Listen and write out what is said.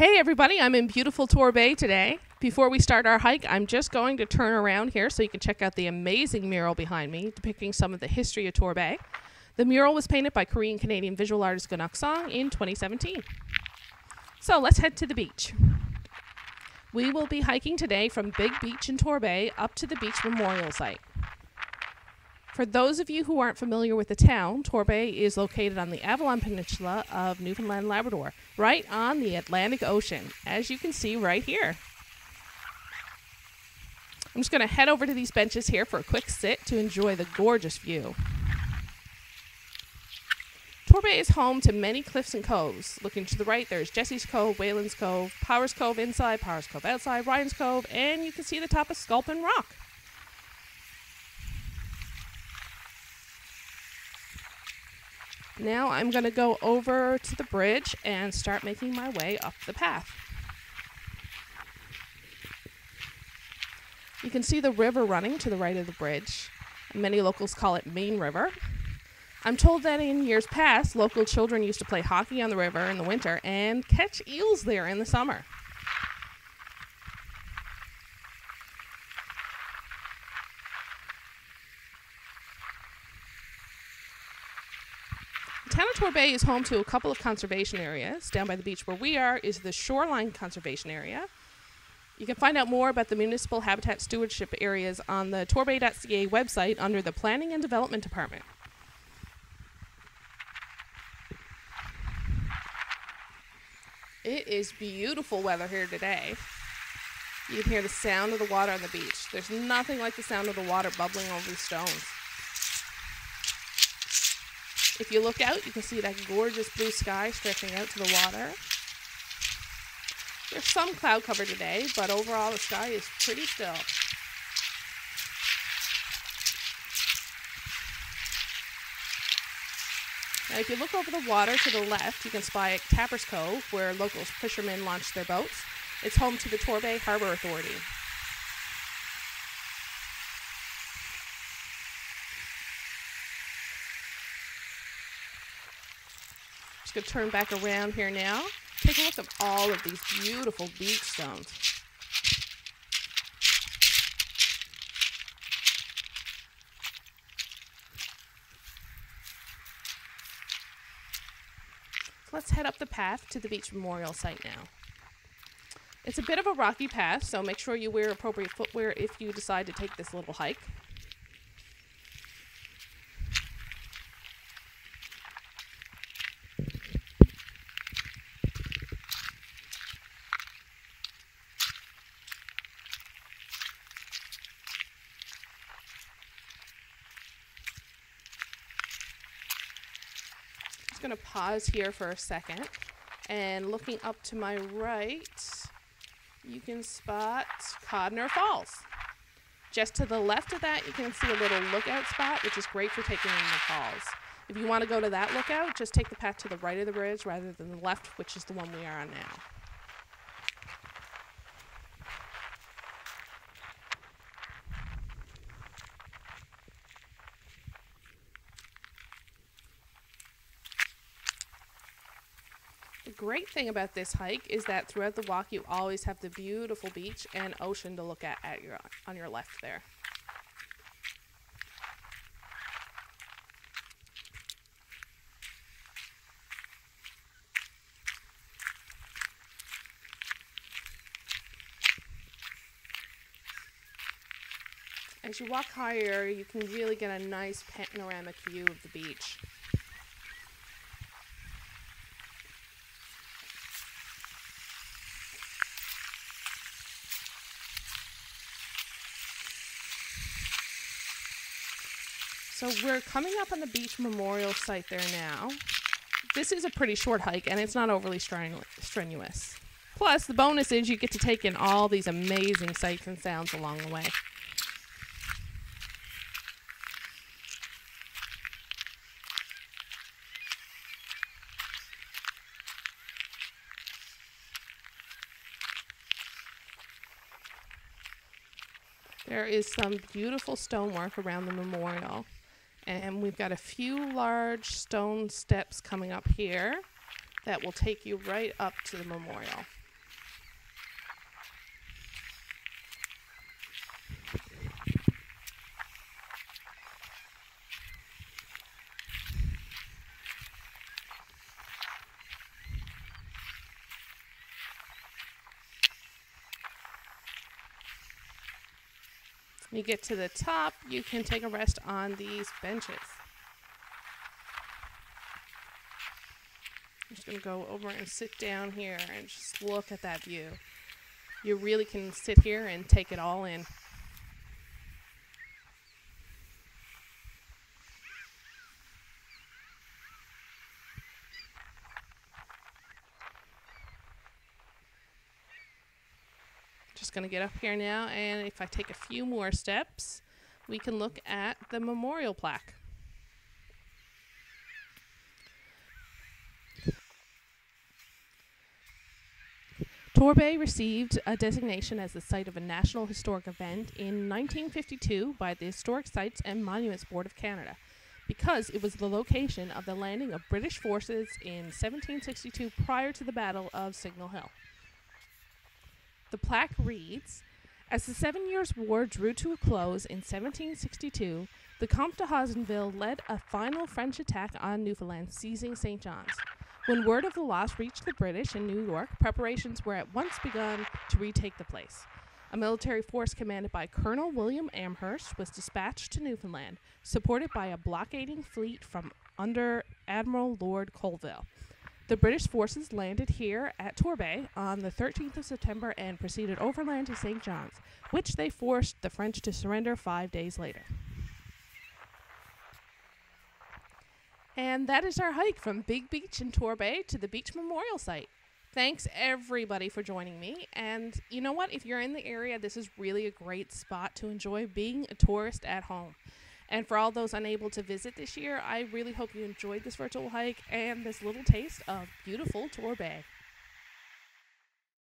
Hey everybody, I'm in beautiful Torbay today. Before we start our hike, I'm just going to turn around here so you can check out the amazing mural behind me depicting some of the history of Torbay. The mural was painted by Korean Canadian visual artist Gunok Song in 2017. So let's head to the beach. We will be hiking today from Big Beach in Torbay up to the beach memorial site. For those of you who aren't familiar with the town, Torbay is located on the Avalon Peninsula of Newfoundland Labrador, right on the Atlantic Ocean, as you can see right here. I'm just going to head over to these benches here for a quick sit to enjoy the gorgeous view. Torbay is home to many cliffs and coves. Looking to the right, there's Jesse's Cove, Whalen's Cove, Powers Cove inside, Powers Cove outside, Ryan's Cove, and you can see the top of Sculpin Rock. Now I'm going to go over to the bridge and start making my way up the path. You can see the river running to the right of the bridge. Many locals call it Main River. I'm told that in years past, local children used to play hockey on the river in the winter and catch eels there in the summer. Town Bay is home to a couple of conservation areas. Down by the beach where we are is the Shoreline Conservation Area. You can find out more about the municipal habitat stewardship areas on the torbay.ca website under the Planning and Development Department. It is beautiful weather here today. You can hear the sound of the water on the beach. There's nothing like the sound of the water bubbling over the stones. If you look out, you can see that gorgeous blue sky stretching out to the water. There's some cloud cover today, but overall the sky is pretty still. Now, if you look over the water to the left, you can spy Tappers Cove, where local fishermen launch their boats. It's home to the Torbay Harbor Authority. Just gonna turn back around here now. Take a look at all of these beautiful beach stones. Let's head up the path to the beach memorial site now. It's a bit of a rocky path, so make sure you wear appropriate footwear if you decide to take this little hike. Just going to pause here for a second. And looking up to my right, you can spot Codner Falls. Just to the left of that, you can see a little lookout spot, which is great for taking in the falls. If you want to go to that lookout, just take the path to the right of the bridge rather than the left, which is the one we are on now. Great thing about this hike is that throughout the walk you always have the beautiful beach and ocean to look at, at your on your left there. As you walk higher, you can really get a nice panoramic view of the beach. So we're coming up on the beach memorial site there now. This is a pretty short hike and it's not overly strenuous. Plus, the bonus is you get to take in all these amazing sights and sounds along the way. There is some beautiful stonework around the memorial. And we've got a few large stone steps coming up here that will take you right up to the memorial. When you get to the top, you can take a rest on these benches. I'm just going to go over and sit down here and just look at that view. You really can sit here and take it all in. Just going to get up here now, and if I take a few more steps, we can look at the memorial plaque. Torbay received a designation as the site of a National Historic Event in 1952 by the Historic Sites and Monuments Board of Canada because it was the location of the landing of British forces in 1762 prior to the Battle of Signal Hill. The plaque reads As the Seven Years' War drew to a close in 1762, the Comte de Haussonville led a final French attack on Newfoundland, seizing St. John's. When word of the loss reached the British in New York, preparations were at once begun to retake the place. A military force commanded by Colonel William Amherst was dispatched to Newfoundland, supported by a blockading fleet from under Admiral Lord Colville. The British forces landed here at Torbay on the 13th of September and proceeded overland to St. John's, which they forced the French to surrender five days later. And that is our hike from Big Beach in Torbay to the Beach Memorial Site. Thanks everybody for joining me. And you know what? If you're in the area, this is really a great spot to enjoy being a tourist at home. And for all those unable to visit this year, I really hope you enjoyed this virtual hike and this little taste of beautiful Torbay.